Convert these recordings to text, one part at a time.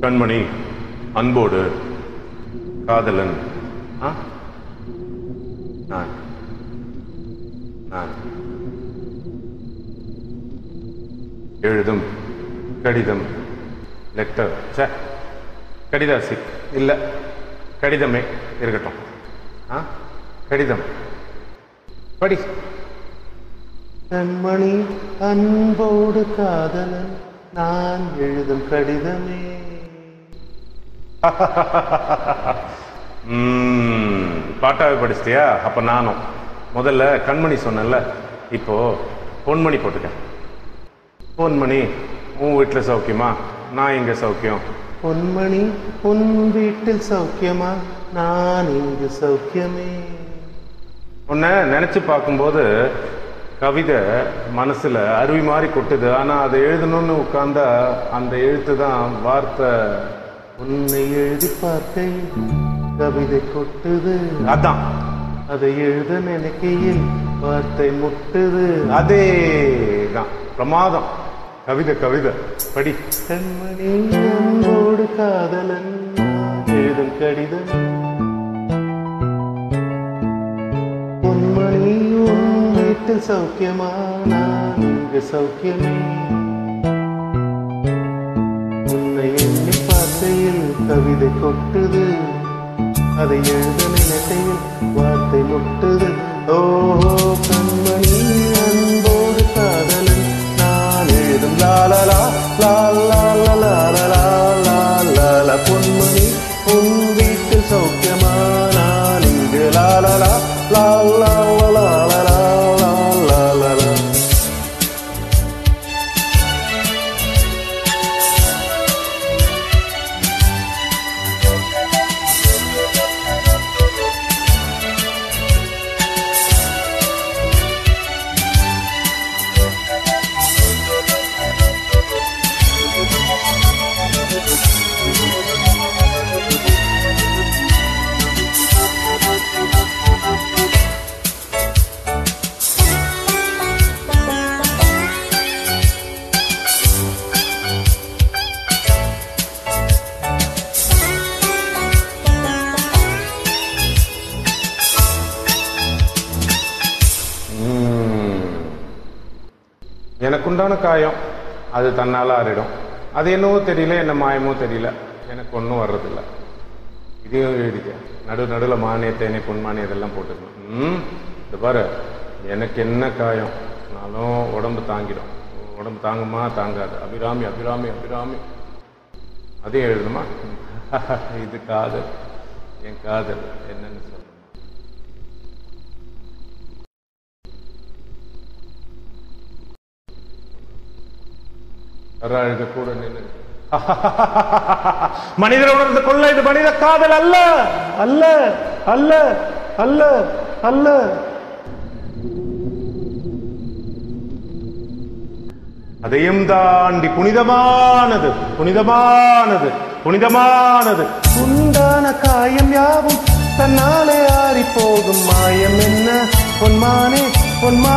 கண்மணி அன்போடு காதலன். ஆ? நான். நான். எழுதும் கடிதம் லெட்டர் ச கடிதாசி. இல்ல கடிதமே இருக்கட்டும். ஆ? கடிதம். படி. கண்மணி அன்போடு காதலன். நான் எழுதும் கடிதமே. பாட்டாவே படிச்சிட்டியா? அப்ப நானும். முதல்ல கண்மணி சொன்னேன்ல இப்போ பொன்மணி போட்டுக்க பொன்மணி உன் வீட்டுல சௌக்கியமா? நான் இங்க சௌக்கியம்? பொன்மணி உன் வீட்டில் சௌக்கியமா? நான் இங்கு சௌக்கியமே. உன்னை நினைச்சு பார்க்கும்போது கவிதை மனசில் அருவி மாதிரி கொட்டுது. ஆனால் அதை எழுதணும்னு உட்காந்தா அந்த எழுத்து தான் வார்த்தை. உன்னை எழுதி பார்க்கையில் கவிதை கொட்டுது. அதான். அதை எழுத நினைக்கையில் வார்த்தை முட்டுது. அதே தான். பிரமாதம். கவிதை கவிதை. படி. கண்மணி காதலன் எழுதும் கடிதம். வீட்டில் சௌக்கியமா நான் இங்கு சௌக்கியமே உன்னை எண்ணி பார்த்தையில் கவிதை கொட்டுது அதை எழுத நினைத்தையில் வார்த்தை முட்டுது ஓ எனக்குண்டான காயம் அது தன்னால ஆறிடும். அது என்னவோ தெரியல என்ன மாயமோ தெரியல. எனக்கு ஒன்றும் வர்றதில்ல. இதையும் எழுதிக்க. நடு நடுவில் மானிய தேனி பொன்மானி இதெல்லாம் போட்டுக்கணும். ம் இது பாரு. எனக்கு என்ன காயம்? நானும் உடம்பு தாங்கிடும். உடம்பு தாங்குமா? தாங்காது. அபிராமி அபிராமி அபிராமி. அதையும் எழுதணுமா? இது காதல். என் காதல். என்னன்னு சொல்லணும் அழுக கூட நின்று மனிதர் உணர்ந்து கொள்ள இது மனித காதல் அல்ல. அல்ல அல்ல அல்ல அல்ல. அதையும் தாண்டி புனிதமானது புனிதமானது புனிதமானது. உண்டான காயம் யாவும் தன்னாலே ஆறி போகும் மாயம் என்ன? பொன்மானே பொன்மானே.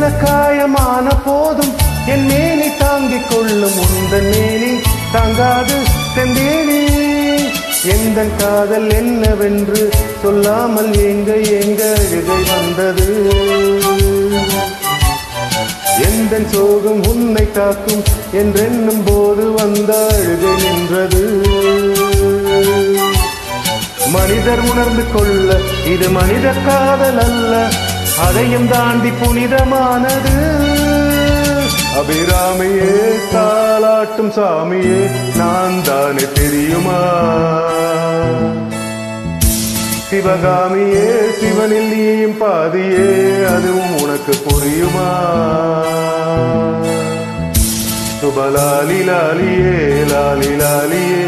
சின்ன காயமான போதும். என் மேனி தாங்கிக் கொள்ளும் உந்த மேனி தாங்காது செந்தேனி எந்த காதல் என்னவென்று சொல்லாமல் எங்க எங்க இதை வந்தது? எந்த சோகம் உன்னை காக்கும் என்றென்னும் போது வந்த அழுகை நின்றது. மனிதர் உணர்ந்து கொள்ள இது மனித காதல் அல்ல. அதையும் தாண்டி புனிதமானது. அபிராமியே தாளாட்டும் சாமியே நான் தானே தெரியுமா? சிவகாமியே சிவனில் நீயும் பாதியே அதுவும் உனக்கு புரியுமா? சுபலாலி லாலியே லாலி லாலியே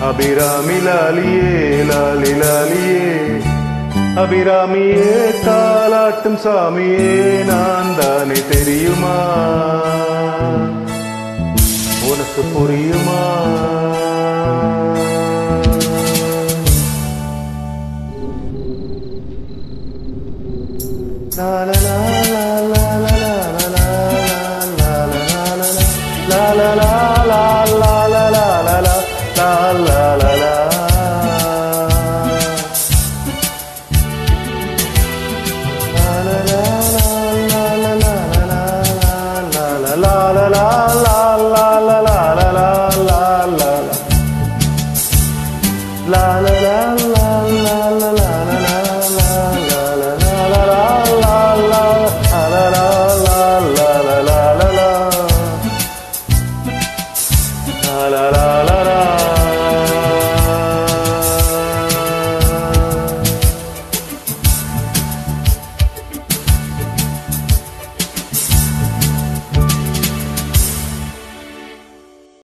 அபிராமி லாலியே லாலி லாலியே அபிராமியே தாலாட்டும் சாமியே நான் தானே தெரியுமா? உனக்கு புரியுமா? லா லா லா la la la